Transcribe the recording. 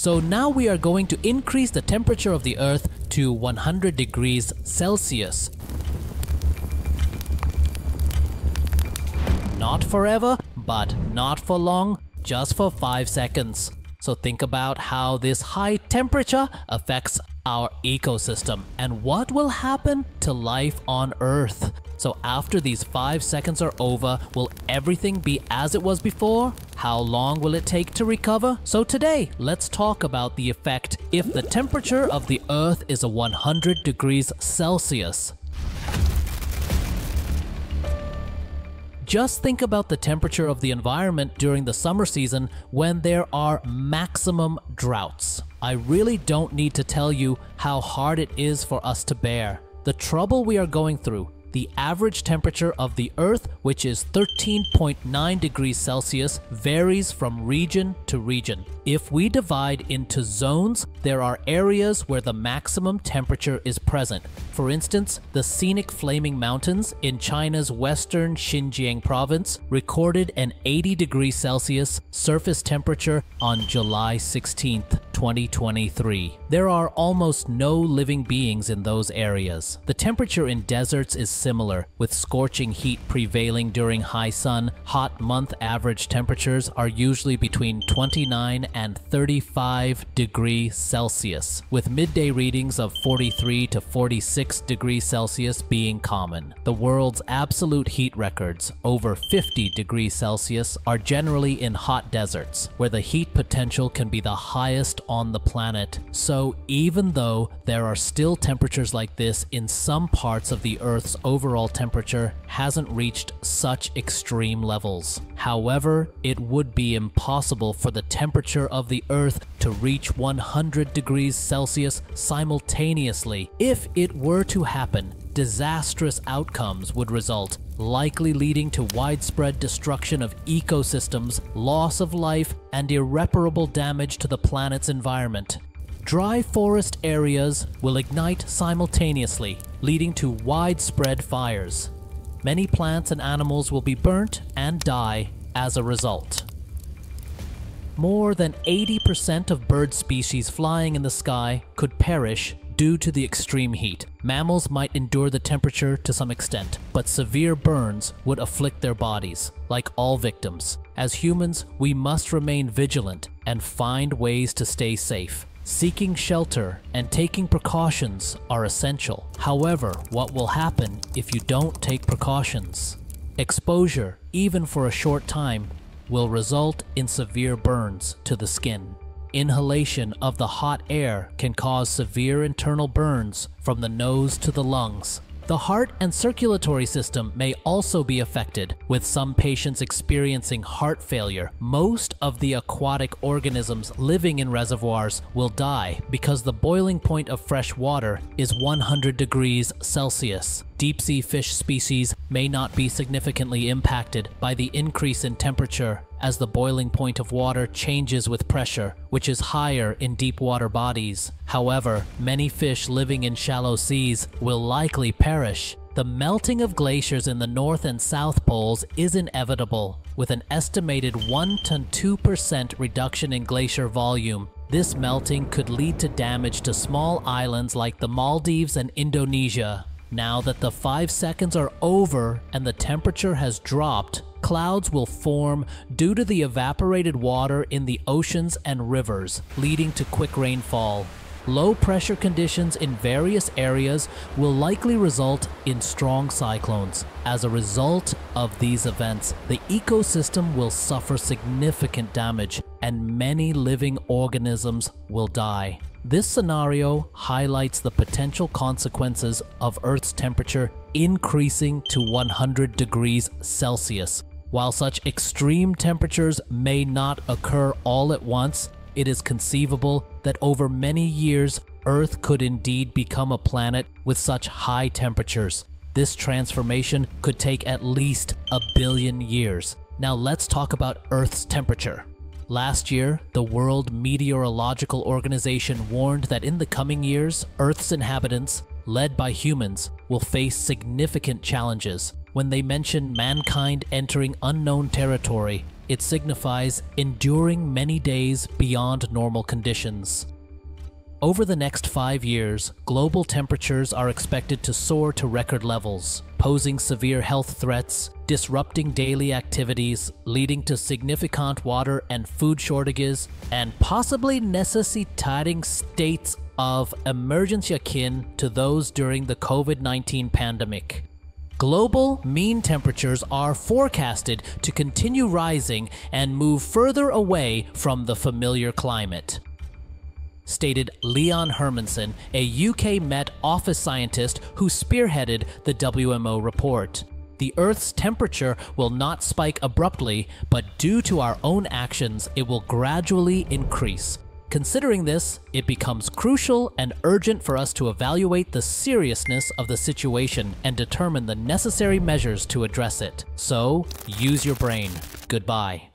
So now we are going to increase the temperature of the Earth to 100 degrees Celsius. Not forever, but not for long, just for 5 seconds. So think about how this high temperature affects our ecosystem and what will happen to life on Earth. So after these 5 seconds are over, will everything be as it was before? How long will it take to recover? So today, let's talk about the effect if the temperature of the Earth is a 100 degrees Celsius. Just think about the temperature of the environment during the summer season when there are maximum droughts. I really don't need to tell you how hard it is for us to bear. The trouble we are going through, the average temperature of the Earth, which is 13.9 degrees Celsius, varies from region to region. If we divide into zones, there are areas where the maximum temperature is present. For instance, the scenic Flaming Mountains in China's western Xinjiang province recorded an 80 degrees Celsius surface temperature on July 16th, 2023. There are almost no living beings in those areas. The temperature in deserts is similar, with scorching heat prevailing during high sun. Hot month average temperatures are usually between 29 and 35 degrees Celsius, with midday readings of 43 to 46 degrees Celsius being common. The world's absolute heat records, over 50 degrees Celsius, are generally in hot deserts, where the heat potential can be the highest on the planet. So even though there are still temperatures like this in some parts of the Earth's overall temperature hasn't reached such extreme levels. However, it would be impossible for the temperature of the Earth to reach 100 degrees Celsius simultaneously. If it were to happen, disastrous outcomes would result, likely leading to widespread destruction of ecosystems, loss of life, and irreparable damage to the planet's environment. Dry forest areas will ignite simultaneously, leading to widespread fires. Many plants and animals will be burnt and die as a result. More than 80% of bird species flying in the sky could perish due to the extreme heat. Mammals might endure the temperature to some extent, but severe burns would afflict their bodies, like all victims. As humans, we must remain vigilant and find ways to stay safe. Seeking shelter and taking precautions are essential. However, what will happen if you don't take precautions? Exposure, even for a short time, will result in severe burns to the skin. Inhalation of the hot air can cause severe internal burns from the nose to the lungs. The heart and circulatory system may also be affected, with some patients experiencing heart failure. Most of the aquatic organisms living in reservoirs will die because the boiling point of fresh water is 100 degrees Celsius. Deep sea fish species may not be significantly impacted by the increase in temperature as the boiling point of water changes with pressure, which is higher in deep water bodies. However, many fish living in shallow seas will likely perish. The melting of glaciers in the North and South Poles is inevitable, with an estimated 1 to 2% reduction in glacier volume. This melting could lead to damage to small islands like the Maldives and Indonesia. Now that the 5 seconds are over and the temperature has dropped, clouds will form due to the evaporated water in the oceans and rivers, leading to quick rainfall. Low pressure conditions in various areas will likely result in strong cyclones. As a result of these events, the ecosystem will suffer significant damage and many living organisms will die. This scenario highlights the potential consequences of Earth's temperature increasing to 100 degrees Celsius. While such extreme temperatures may not occur all at once, it is conceivable that over many years, Earth could indeed become a planet with such high temperatures. This transformation could take at least a billion years. Now let's talk about Earth's temperature. Last year, the World Meteorological Organization warned that in the coming years, Earth's inhabitants, led by humans, will face significant challenges. When they mention mankind entering unknown territory, it signifies enduring many days beyond normal conditions. Over the next five years, global temperatures are expected to soar to record levels, posing severe health threats, disrupting daily activities, leading to significant water and food shortages, and possibly necessitating states of emergency akin to those during the COVID 19 pandemic. Global mean temperatures are forecasted to continue rising and move further away from the familiar climate stated Leon Hermanson, a UK Met Office scientist who spearheaded the WMO report. The Earth's temperature will not spike abruptly, but due to our own actions, it will gradually increase. Considering this, it becomes crucial and urgent for us to evaluate the seriousness of the situation and determine the necessary measures to address it. So, use your brain. Goodbye.